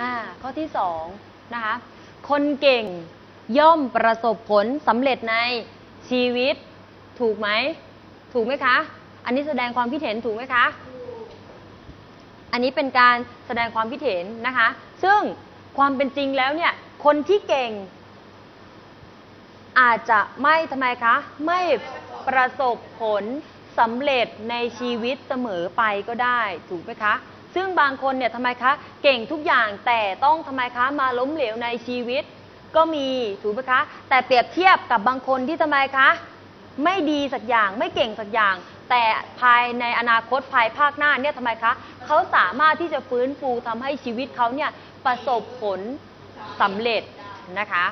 อ่าข้อที่สองนะคะ คนเก่งย่อมประสบผลสำเร็จในชีวิต ถูกไหม ถูกไหมคะ อันนี้แสดงความคิดเห็นถูกไหมคะ อันนี้เป็นการแสดงความคิดเห็นนะคะ ซึ่งความเป็นจริงแล้วเนี่ย คนที่เก่ง อาจจะไม่ทำไมคะ ไม่ประสบผลสำเร็จในชีวิตเสมอไปก็ได้ ถูกไหมคะ ซึ่งบางคนเนี่ยทำไมคะเก่งทุกอย่างแต่ต้องทำไมคะมาล้มเหลวในชีวิต ก็มีถูกไหมคะ แต่เปรียบเทียบกับบางคนที่ทำไมคะไม่ดีสักอย่างไม่เก่งสักอย่าง แต่ภายในอนาคตภายภาคหน้าเนี่ยทำไมคะเขาสามารถที่จะฟื้นฟูทำให้ชีวิตเขาเนี่ยประสบผลสำเร็จนะคะ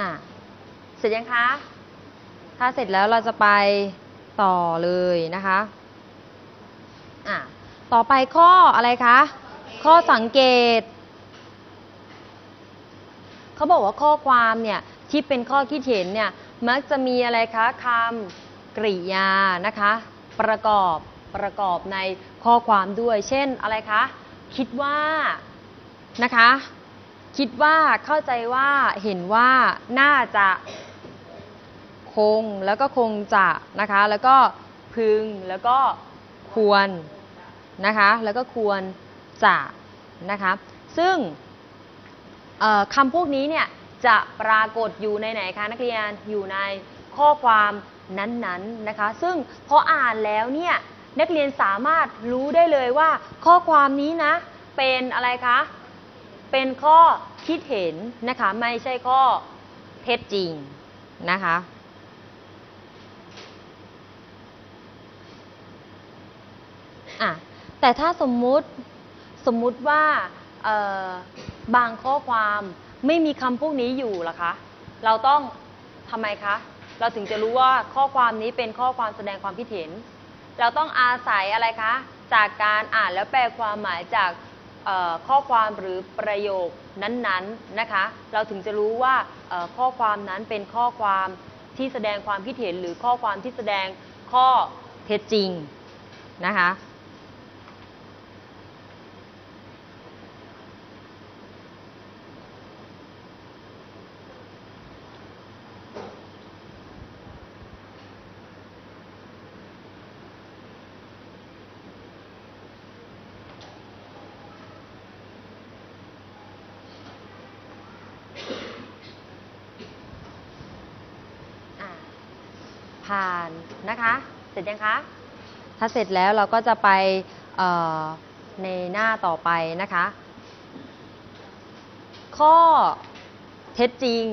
อะเสร็จยังคะ ถ้าเสร็จแล้วเราจะไป ต่อเลยนะคะอะต่อไปข้ออะไรคะ ข้อสังเกต เขาบอกว่าข้อความเนี่ยที่เป็นข้อคิดเห็นเนี่ยมักจะมีอะไรคะคำกริยานะคะ ประกอบประกอบในข้อความด้วย เช่นอะไรคะ คิดว่านะคะ คิดว่าเข้าใจว่าเห็นว่าน่าจะ คงแล้วก็คงจะนะคะ แล้วก็พึงแล้วก็ควรนะคะ แล้วก็ควรจะนะคะ ซึ่งคำพวกนี้เนี่ยจะปรากฏอยู่ในไหนคะนักเรียนอยู่ในข้อความนั้นๆนะคะ ซึ่งพออ่านแล้วเนี่ยนักเรียนสามารถรู้ได้เลยว่า ข้อความนี้นะ เป็นอะไรคะเป็นข้อคิดเห็นนะคะ ไม่ใช่ข้อเท็จจริงนะคะ อะแต่ถ้าสมมุติสมมุติว่าบางข้อความไม่มีคำพวกนี้อยู่ล่ะคะ เราต้องทำไมคะ เราถึงจะรู้ว่าข้อความนี้เป็นข้อความแสดงความคิดเห็น เราต้องอาศัยอะไรคะ จากการอ่านแล้วแปลความหมายจากข้อความหรือประโยคนั้นๆนะคะ เราถึงจะรู้ว่าข้อความนั้นเป็นข้อความที่แสดงความคิดเห็นหรือข้อความที่แสดงข้อเท็จจริงนะคะ ผ่านนะคะ เสร็จยังคะ ถ้าเสร็จแล้วเราก็จะไปในหน้าต่อไปนะคะ ข้อเท็จจริง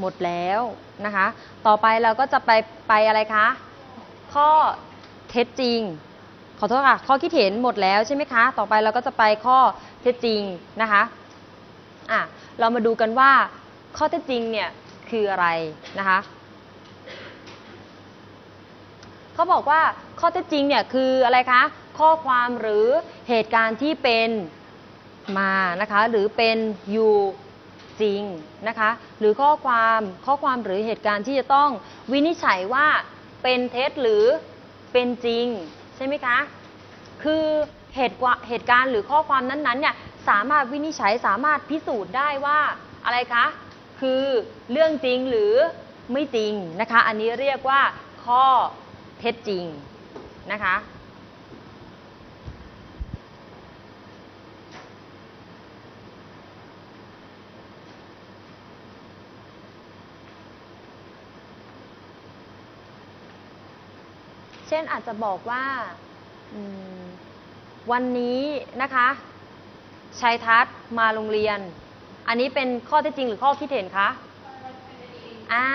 หมดแล้วนะคะ ต่อไปเราก็จะไปไปอะไรคะ ข้อเท็จจริง ขอโทษค่ะ ข้อคิดเห็นหมดแล้วใช่ไหมคะ ต่อไปเราก็จะไปข้อเท็จจริงนะคะอะเรามาดูกันว่าข้อเท็จจริงเนี่ยคืออะไรนะคะ เขาบอกว่าข้อเท็จจริงเนี่ยคืออะไรคะ ข้อความหรือเหตุการณ์ที่เป็นมานะคะ หรือเป็นอยู่จริงนะคะ หรือข้อความข้อความหรือเหตุการณ์ที่จะต้องวินิจฉัยว่าเป็นเท็จหรือเป็นจริง ใช่ไหมคะ คือเหตุเหตุการณ์หรือข้อความนั้นๆเนี่ยสามารถวินิจฉัยสามารถพิสูจน์ได้ว่าอะไรคะ คือเรื่องจริงหรือไม่จริงนะคะ อันนี้เรียกว่าข้อ เท็จจริงนะคะ เช่นอาจจะบอกว่าวันนี้นะคะชัยทัศน์มาโรงเรียน อันนี้เป็นข้อเท็จจริงหรือข้อคิดเห็นคะอ่า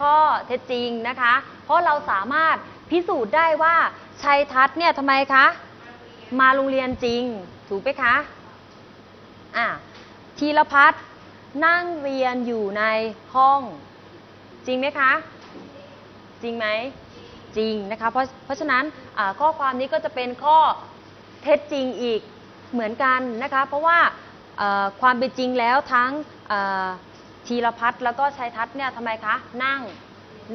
ข้อเท็จจริงนะคะ เพราะเราสามารถ พิสูจน์ได้ว่าชัยทัศน์เนี่ยทำไมคะ มาโรงเรียนจริง ถูกไหมคะอ่าธีรพัฒน์นั่งเรียนอยู่ในห้อง จริงไหมคะ จริงไหมจริงนะคะ เพราะเพราะฉะนั้นข้อความนี้ก็จะเป็นข้อเท็จจริงอีกเหมือนกันนะคะ เพราะว่าความเป็นจริงแล้วทั้งธีรพัฒน์แล้วก็ชัยทัศน์เนี่ยทำไมคะ นั่ง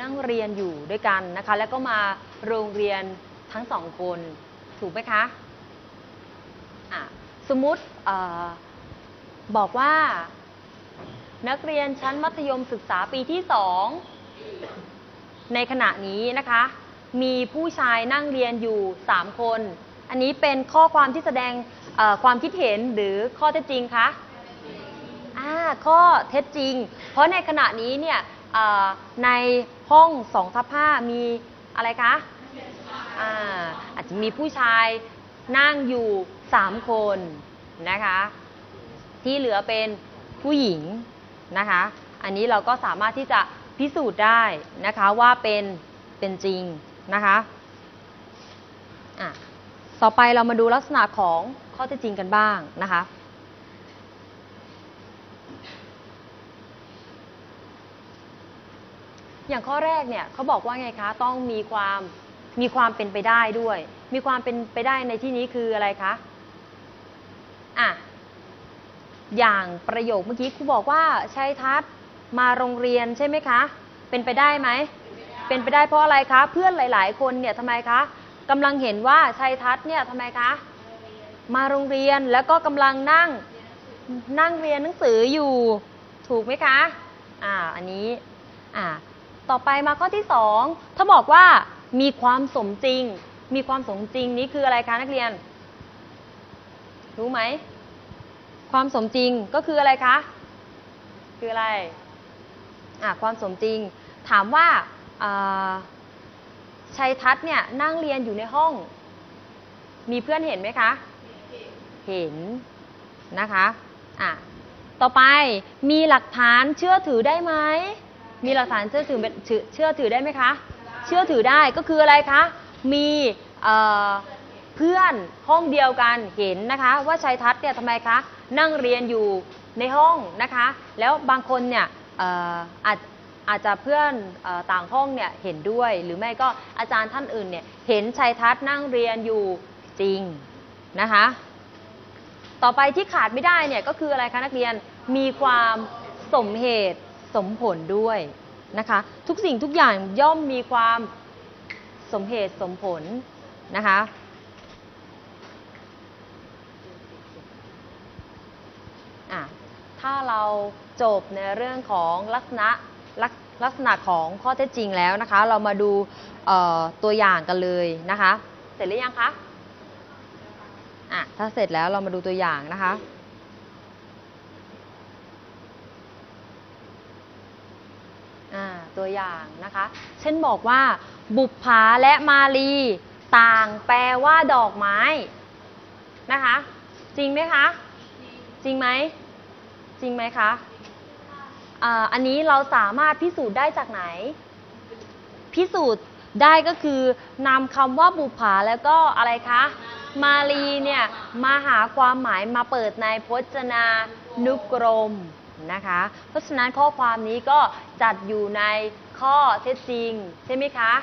นั่งเรียนอยู่ด้วยกันนะคะ แล้วก็มาโรงเรียนทั้งสองคนถูกไหมคะะสมมุติบอกว่า นักเรียนชั้นมัธยมศึกษาปีที่สองในขณะนี้นะคะ มีผู้ชายนั่งเรียนอยู่ 3 คน อันนี้เป็นข้อความที่แสดงความคิดเห็นหรือข้อเท็จจริงคะอ่าข้อเท็จจริง เพราะในขณะนี้เนี่ย เอ่อในห้อง2ทับ5มีอะไรคะอาอาจจะมีผู้ชายนั่งอยู่ 3 คนนะคะ ที่เหลือเป็นผู้หญิงนะคะ อันนี้เราก็สามารถที่จะพิสูจน์ได้นะคะว่าเป็นเป็นจริงนะคะอะต่อไปเรามาดูลักษณะของข้อเท็จจริงกันบ้างนะคะ อย่างข้อแรกเนี่ยเขาบอกว่าไงคะต้องมีความมีความเป็นไปได้ด้วย มีความเป็นไปได้ในที่นี้คืออะไรคะอะอย่างประโยคเมื่อกี้ครูบอกว่าชัยทัศน์มาโรงเรียนใช่ไหมคะ เป็นไปได้ไหม เป็นไปได้เพราะอะไรคะ เพื่อนหลาย ๆ คนเนี่ยทำไมคะกำลังเห็นว่าชัยทัศน์เนี่ยทำไมคะ มาโรงเรียนแล้วก็กำลังนั่งนั่งเรียนหนังสืออยู่ ถูกไหมคะ อ่า อันนี้ อ่า ต่อไปมาข้อที่สองถ้าบอกว่ามีความสมจริง มีความสมจริงนี้คืออะไรคะนักเรียน รู้ไหม ความสมจริงก็คืออะไรคะ คืออะไรอะความสมจริง ถามว่าอ่าชัยทัศน์เนี่ยนั่งเรียนอยู่ในห้อง มีเพื่อนเห็นไหมคะ เห็นนะคะอะต่อไปมีหลักฐานเชื่อถือได้ไหม มีหลักฐานเชื่อถือเชื่อถือได้ไหมคะ เชื่อถือได้ก็คืออะไรคะ มีเพื่อนห้องเดียวกันเห็นนะคะ ว่าชัยทัศน์เนี่ยทำไมคะนั่งเรียนอยู่ในห้องนะคะ แล้วบางคนเนี่ยอาจอาจจะเพื่อนอต่างห้องเนี่ยเห็นด้วย หรือไม่ก็อาจารย์ท่านอื่นเนี่ยเห็นชัยทัศน์นั่งเรียนอยู่จริงนะคะ ต่อไปที่ขาดไม่ได้เนี่ยก็คืออะไรคะนักเรียนมีความสมเหตุ สมผลด้วยนะคะ ทุกสิ่งทุกอย่างย่อมมีความสมเหตุสมผลนะคะ ถ้าเราจบในเรื่องของลักษณะลักลักษณะของข้อเท็จจริงแล้วนะคะ เรามาดูตัวอย่างกันเลยนะคะ เสร็จหรือยังคะอะถ้าเสร็จแล้วเรามาดูตัวอย่างนะคะ อ่า ตัวอย่างนะคะ เช่นบอกว่า บุปผาและมาลีต่างแปลว่าดอกไม้นะคะ จริงไหมคะ จริงไหมจริงไหมคะอันนี้เราสามารถพิสูจน์ได้จากไหน พิสูจน์ได้ก็คือนำคำว่าบุปผาแล้วก็อะไรคะ มาลีเนี่ยมาหาความหมายมาเปิดในพจนานุกรม นะคะ เพราะฉะนั้นข้อความนี้ก็จัดอยู่ในข้อเท็จจริง ใช่ไหมคะ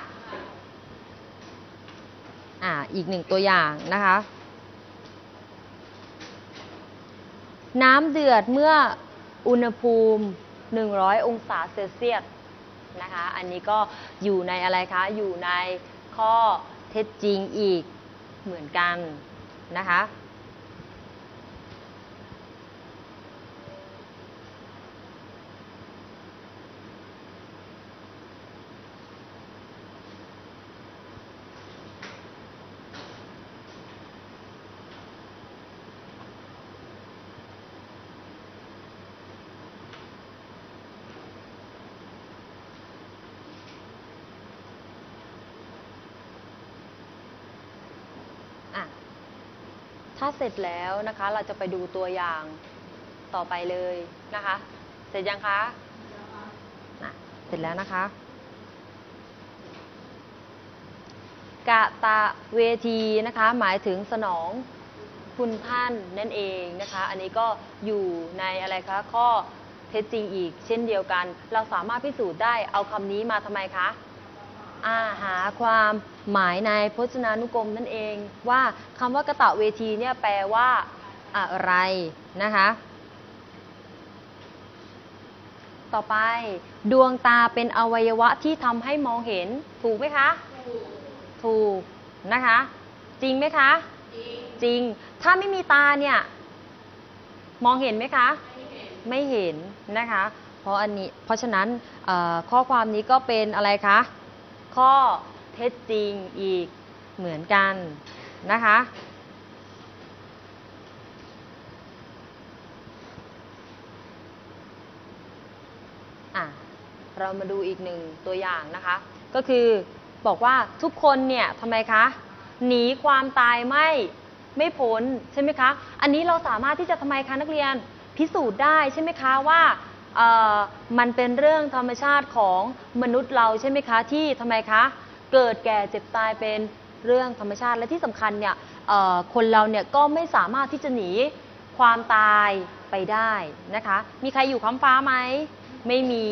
อ่าอีกหนึ่งตัวอย่างนะคะ น้ำเดือดเมื่ออุณหภูมิ 100 องศาเซลเซียสนะคะ อันนี้ก็อยู่ในอะไรคะ อยู่ในข้อเท็จจริงอีกเหมือนกันนะคะ ถ้าเสร็จแล้วนะคะ เราจะไปดูตัวอย่างต่อไปเลยนะคะ เสร็จยังคะอะเสร็จแล้วนะคะ กะตะเวทีนะคะ หมายถึงสนองคุณท่านนั่นเองนะคะ อันนี้ก็อยู่ในอะไรคะข้อเท็จจริงอีก เช่นเดียวกัน เราสามารถพิสูจน์ได้เอาคำนี้มาทำไมคะ อาหาความหมายในพจนานุกรมนั่นเอง ว่าคำว่ากระตะเวทีเนี่ยแปลว่าอะไรนะคะต่อไปดวงตาเป็นอวัยวะที่ทำให้มองเห็นถูกไหมคะ ถูกนะคะ จริงไหมคะจริง ถ้าไม่มีตาเนี่ยมองเห็นไหมคะ ไม่เห็นนะคะ เพราะอันนี้เพราะฉะนั้นข้อความนี้ก็เป็นอะไรคะ ข้อเท็จจริงอีกเหมือนกันนะคะ เรามาดูอีกหนึ่งตัวอย่างนะคะ ก็คือบอกว่าทุกคนเนี่ยทำไมคะ หนีความตายไม่ไม่พ้นใช่ไหมคะ อันนี้เราสามารถที่จะทำไมคะนักเรียนพิสูจน์ได้ใช่ไหมคะว่า มันเป็นเรื่องธรรมชาติของมนุษย์เราใช่ไหมคะที่ทำไมคะเกิดแก่เจ็บตายเป็นเรื่องธรรมชาติและที่สำคัญเนี่ยคนเราเนี่ยก็ไม่สามารถที่จะหนีความตายไปได้นะคะ มีใครอยู่ค้ำฟ้าไหมไม่มี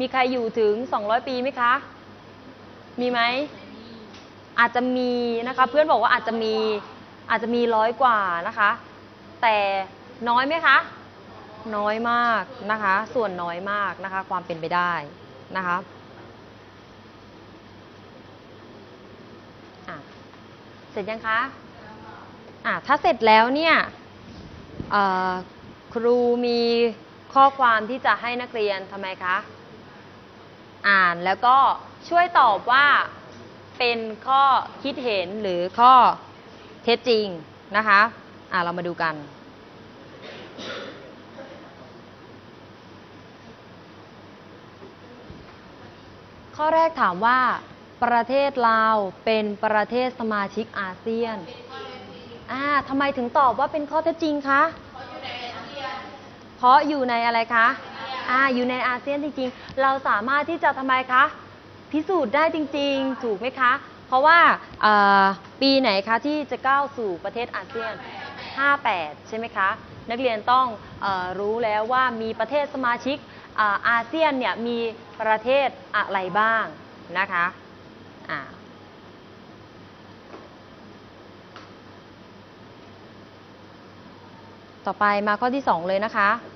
มีใครอยู่ถึง 200 ปีไหมคะ มีไหม อาจจะมีนะคะ เพื่อนบอกว่าอาจจะมี อาจจะมีร้อยกว่านะคะ แต่น้อยไหมคะ น้อยมากนะคะ ส่วนน้อยมากนะคะ ความเป็นไปได้นะคะเสร็จยังคะอะถ้าเสร็จแล้วเนี่ยครูมีข้อความที่จะให้นักเรียนทำไมคะ อ่านแล้วก็ช่วยตอบว่าเป็นข้อคิดเห็นหรือข้อเท็จจริงนะคะ อ่าเรามาดูกัน ข้อแรกถามว่า ประเทศลาวเป็นประเทศสมาชิกอาเซียนอ่าทำไมถึงตอบว่าเป็นข้อเท็จจริงคะเพราะอยู่ในอะไรคะอ่าอยู่ในอาเซียนจริงๆ เราสามารถที่จะทำไมคะ พิสูจน์ได้จริง ๆ ถูกไหมคะ เพราะว่าปีไหนคะที่จะก้าวสู่ประเทศอาเซียน 58 ใช่ไหมคะ นักเรียนต้องอรู้แล้วว่ามีประเทศสมาชิกอาเซียนเนี่ยมี ประเทศอะไรบ้างนะคะอ่าต่อไปมาข้อที่ 2 เลยนะคะ